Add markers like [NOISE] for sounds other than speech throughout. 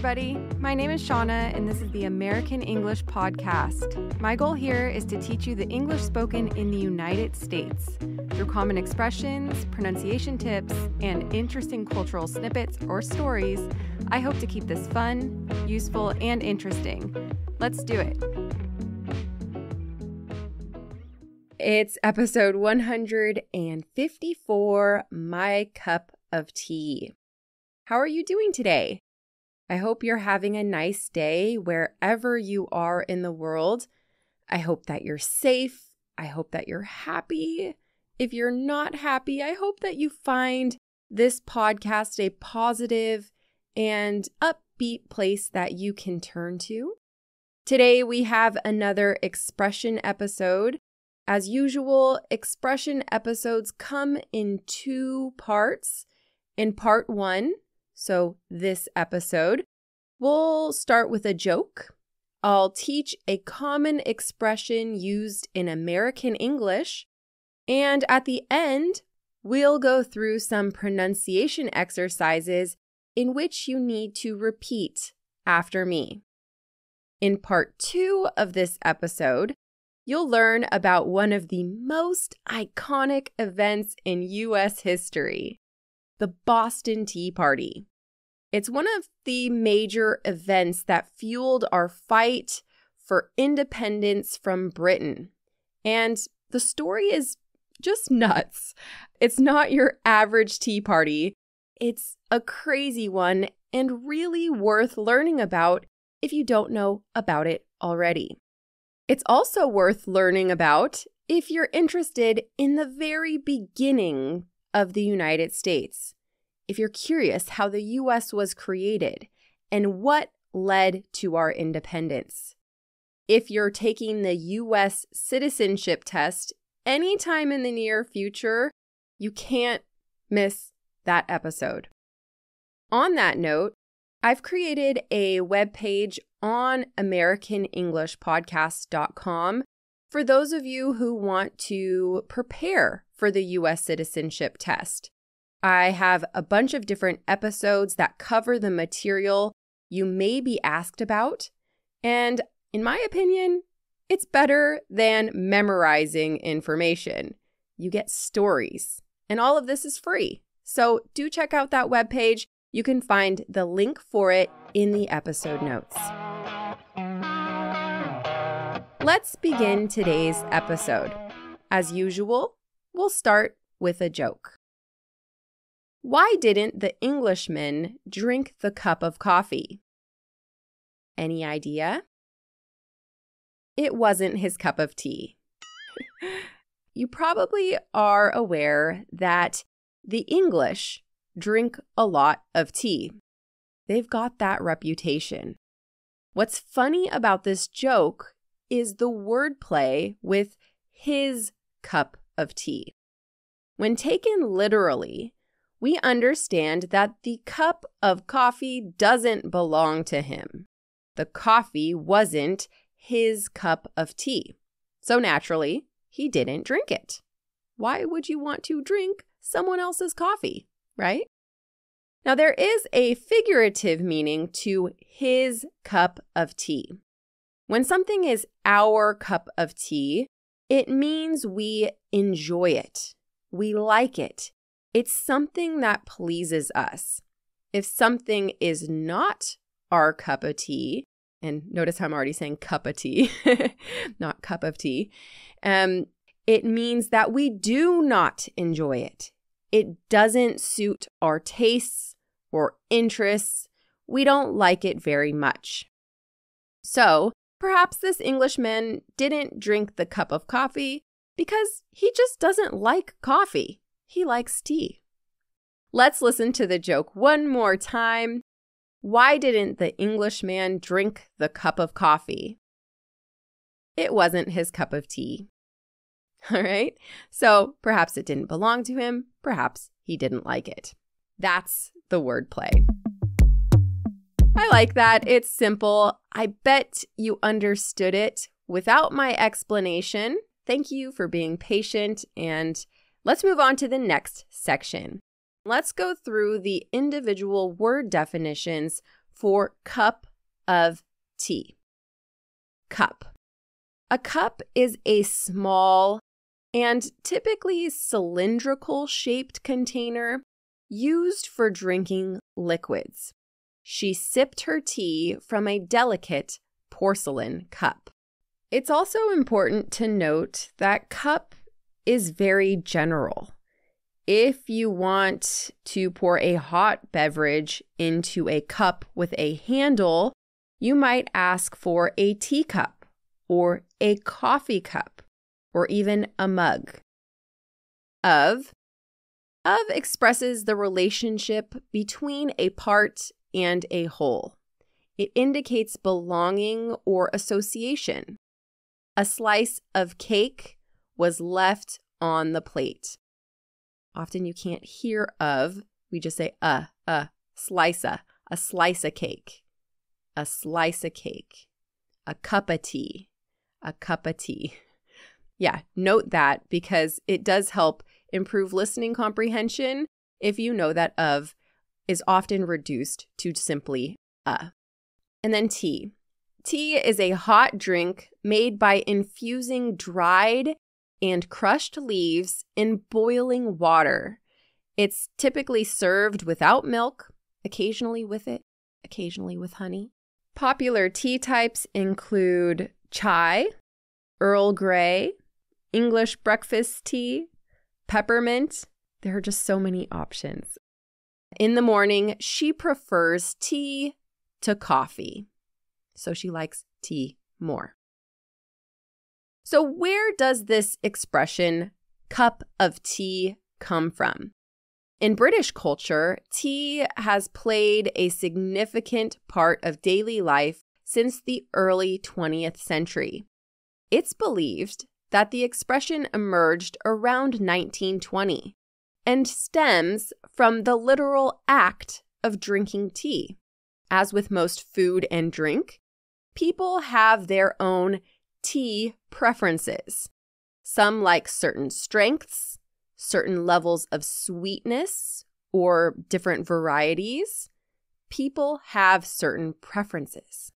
everybody. My name is Shauna, and this is the American English Podcast. My goal here is to teach you the English spoken in the United States through common expressions, pronunciation tips, and interesting cultural snippets or stories. I hope to keep this fun, useful, and interesting. Let's do it. It's episode 154 My Cup of Tea. How are you doing today? I hope you're having a nice day wherever you are in the world. I hope that you're safe. I hope that you're happy. If you're not happy, I hope that you find this podcast a positive and upbeat place that you can turn to. Today, we have another expression episode. As usual, expression episodes come in two parts. In part one, so, this episode, we'll start with a joke. I'll teach a common expression used in American English. And at the end, we'll go through some pronunciation exercises in which you need to repeat after me. In part two of this episode, you'll learn about one of the most iconic events in U.S. history the Boston Tea Party. It's one of the major events that fueled our fight for independence from Britain. And the story is just nuts. It's not your average tea party, it's a crazy one and really worth learning about if you don't know about it already. It's also worth learning about if you're interested in the very beginning of the United States if you're curious how the US was created and what led to our independence. If you're taking the US citizenship test anytime in the near future, you can't miss that episode. On that note, I've created a web page on AmericanEnglishPodcast.com for those of you who want to prepare for the US citizenship test. I have a bunch of different episodes that cover the material you may be asked about. And in my opinion, it's better than memorizing information. You get stories, and all of this is free. So do check out that webpage. You can find the link for it in the episode notes. Let's begin today's episode. As usual, we'll start with a joke. Why didn't the Englishman drink the cup of coffee? Any idea? It wasn't his cup of tea. [LAUGHS] you probably are aware that the English drink a lot of tea. They've got that reputation. What's funny about this joke is the wordplay with his cup of tea. When taken literally, we understand that the cup of coffee doesn't belong to him. The coffee wasn't his cup of tea. So naturally, he didn't drink it. Why would you want to drink someone else's coffee, right? Now, there is a figurative meaning to his cup of tea. When something is our cup of tea, it means we enjoy it, we like it, it's something that pleases us. If something is not our cup of tea, and notice how I'm already saying cup of tea, [LAUGHS] not cup of tea, um, it means that we do not enjoy it. It doesn't suit our tastes or interests. We don't like it very much. So, perhaps this Englishman didn't drink the cup of coffee because he just doesn't like coffee. He likes tea. Let's listen to the joke one more time. Why didn't the Englishman drink the cup of coffee? It wasn't his cup of tea. [LAUGHS] All right, so perhaps it didn't belong to him, perhaps he didn't like it. That's the wordplay. I like that. It's simple. I bet you understood it without my explanation. Thank you for being patient and Let's move on to the next section. Let's go through the individual word definitions for cup of tea. Cup. A cup is a small and typically cylindrical shaped container used for drinking liquids. She sipped her tea from a delicate porcelain cup. It's also important to note that cup is very general. If you want to pour a hot beverage into a cup with a handle, you might ask for a teacup or a coffee cup or even a mug. Of of expresses the relationship between a part and a whole. It indicates belonging or association. A slice of cake was left on the plate. Often you can't hear of, we just say uh, uh, a, a, slice a, a slice of cake, a slice of cake, a cup of tea, a cup of tea. [LAUGHS] Yeah, note that because it does help improve listening comprehension if you know that of is often reduced to simply a. And then tea. Tea is a hot drink made by infusing dried and crushed leaves in boiling water. It's typically served without milk, occasionally with it, occasionally with honey. Popular tea types include chai, Earl Grey, English breakfast tea, peppermint. There are just so many options. In the morning, she prefers tea to coffee. So she likes tea more. So, where does this expression, cup of tea, come from? In British culture, tea has played a significant part of daily life since the early 20th century. It's believed that the expression emerged around 1920 and stems from the literal act of drinking tea. As with most food and drink, people have their own tea preferences. Some like certain strengths, certain levels of sweetness, or different varieties. People have certain preferences.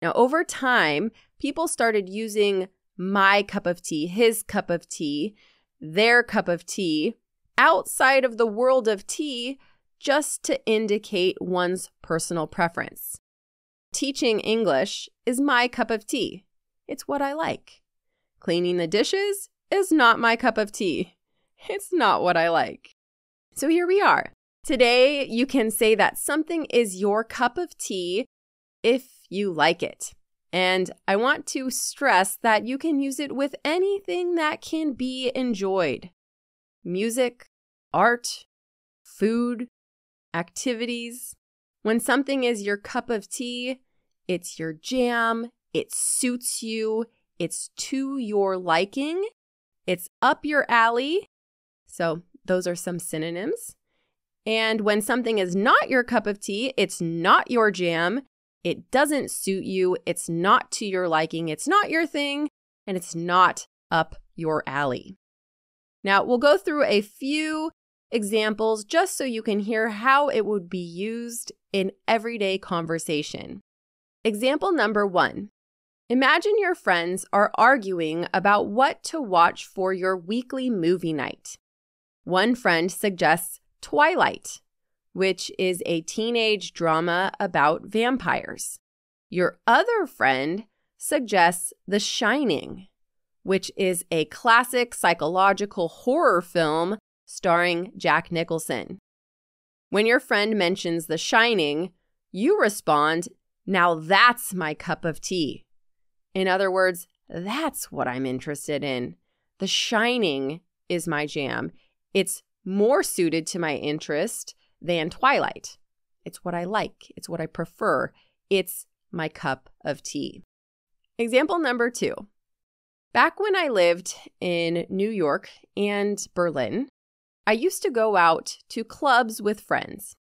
Now, over time, people started using my cup of tea, his cup of tea, their cup of tea outside of the world of tea just to indicate one's personal preference. Teaching English is my cup of tea. It's what I like. Cleaning the dishes is not my cup of tea. It's not what I like. So here we are. Today, you can say that something is your cup of tea if you like it. And I want to stress that you can use it with anything that can be enjoyed music, art, food, activities. When something is your cup of tea, it's your jam, it suits you, it's to your liking, it's up your alley. So, those are some synonyms. And when something is not your cup of tea, it's not your jam, it doesn't suit you, it's not to your liking, it's not your thing, and it's not up your alley. Now, we'll go through a few examples just so you can hear how it would be used in everyday conversation. Example number one Imagine your friends are arguing about what to watch for your weekly movie night. One friend suggests Twilight, which is a teenage drama about vampires. Your other friend suggests The Shining, which is a classic psychological horror film starring Jack Nicholson. When your friend mentions The Shining, you respond, Now that's my cup of tea. In other words, that's what I'm interested in. The Shining is my jam. It's more suited to my interest than Twilight. It's what I like, it's what I prefer. It's my cup of tea. Example number two. Back when I lived in New York and Berlin, I used to go out to clubs with friends.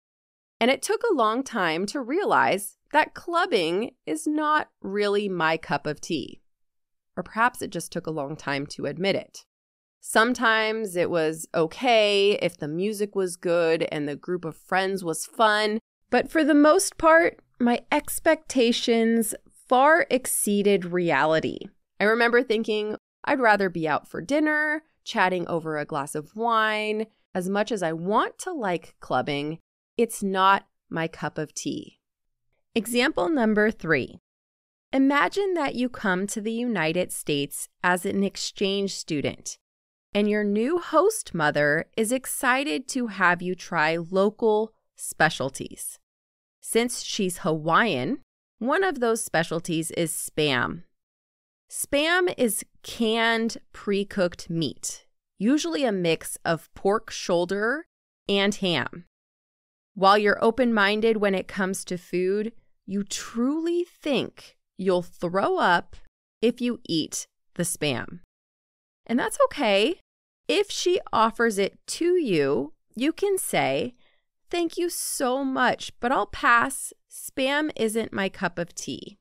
And it took a long time to realize that clubbing is not really my cup of tea. Or perhaps it just took a long time to admit it. Sometimes it was okay if the music was good and the group of friends was fun, but for the most part, my expectations far exceeded reality. I remember thinking I'd rather be out for dinner, chatting over a glass of wine. As much as I want to like clubbing, it's not my cup of tea. Example number three Imagine that you come to the United States as an exchange student, and your new host mother is excited to have you try local specialties. Since she's Hawaiian, one of those specialties is spam. Spam is canned, pre cooked meat, usually a mix of pork shoulder and ham. While you're open minded when it comes to food, you truly think You'll throw up if you eat the spam. And that's okay. If she offers it to you, you can say, Thank you so much, but I'll pass. Spam isn't my cup of tea.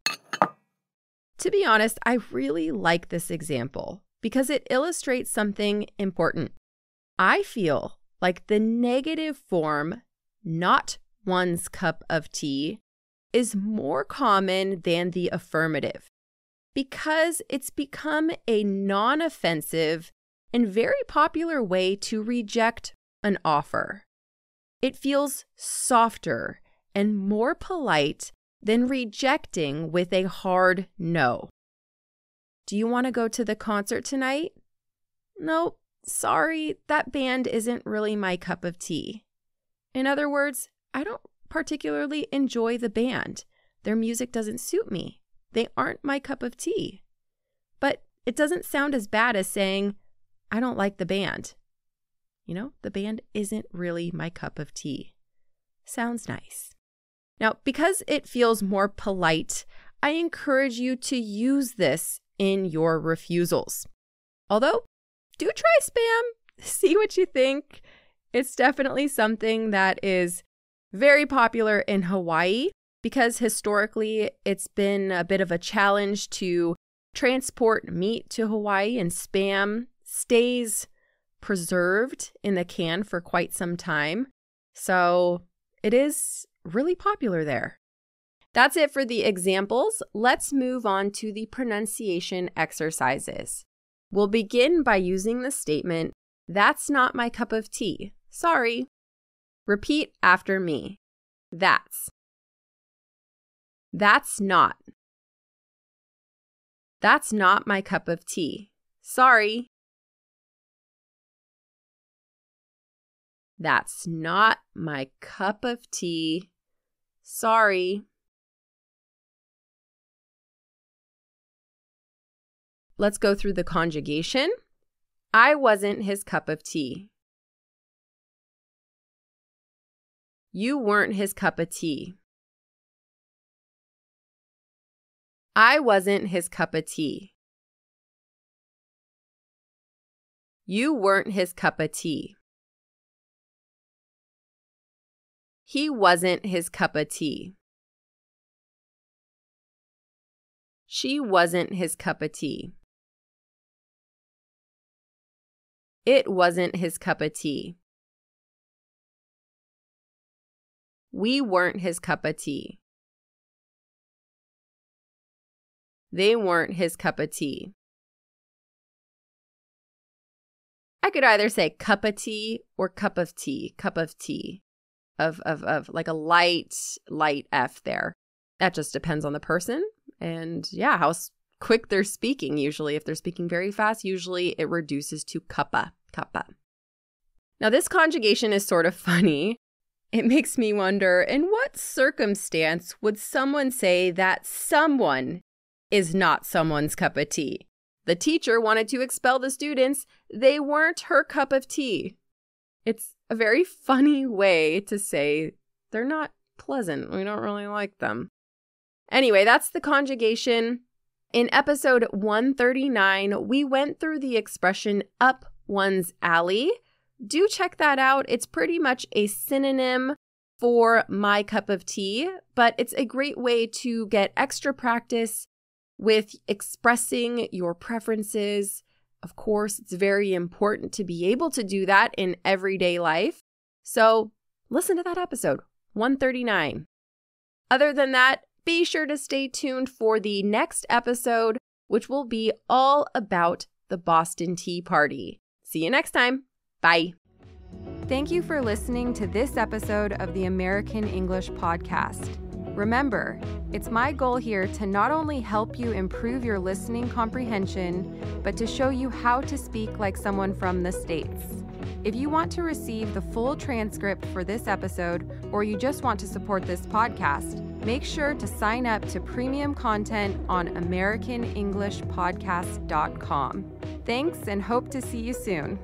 To be honest, I really like this example because it illustrates something important. I feel like the negative form, not one's cup of tea, is more common than the affirmative because it's become a non offensive and very popular way to reject an offer. It feels softer and more polite than rejecting with a hard no. Do you want to go to the concert tonight? Nope, sorry, that band isn't really my cup of tea. In other words, I don't particularly enjoy the band. Their music doesn't suit me. They aren't my cup of tea. But it doesn't sound as bad as saying, I don't like the band. You know, the band isn't really my cup of tea. Sounds nice. Now, because it feels more polite, I encourage you to use this in your refusals. Although, do try spam, [LAUGHS] see what you think. It's definitely something that is very popular in Hawaii because historically it's been a bit of a challenge to transport meat to Hawaii, and spam stays preserved in the can for quite some time. So it is really popular there. That's it for the examples. Let's move on to the pronunciation exercises. We'll begin by using the statement, That's not my cup of tea. Sorry. Repeat after me. That's. That's not. That's not my cup of tea. Sorry. That's not my cup of tea. Sorry. Let's go through the conjugation. I wasn't his cup of tea. You weren't his cup of tea. I wasn't his cup of tea. You weren't his cup of tea. He wasn't his cup of tea. She wasn't his cup of tea. It wasn't his cup of tea. We weren't his cup of tea. They weren't his cup of tea. I could either say cup of tea or cup of tea, cup of tea, of, of, of like a light, light F there. That just depends on the person and yeah, how quick they're speaking. Usually, if they're speaking very fast, usually it reduces to cuppa, cuppa. Now, this conjugation is sort of funny it makes me wonder in what circumstance would someone say that someone is not someone's cup of tea? The teacher wanted to expel the students, they weren't her cup of tea. It's a very funny way to say they're not pleasant. We don't really like them. Anyway, that's the conjugation. In episode 139, we went through the expression up one's alley do check that out. It's pretty much a synonym for my cup of tea, but it's a great way to get extra practice with expressing your preferences. Of course, it's very important to be able to do that in everyday life. So, listen to that episode 139. Other than that, be sure to stay tuned for the next episode, which will be all about the Boston Tea Party. See you next time. Bye. Thank you for listening to this episode of the American English Podcast. Remember, it's my goal here to not only help you improve your listening comprehension, but to show you how to speak like someone from the States. If you want to receive the full transcript for this episode, or you just want to support this podcast, make sure to sign up to premium content on AmericanEnglishPodcast.com. Thanks and hope to see you soon.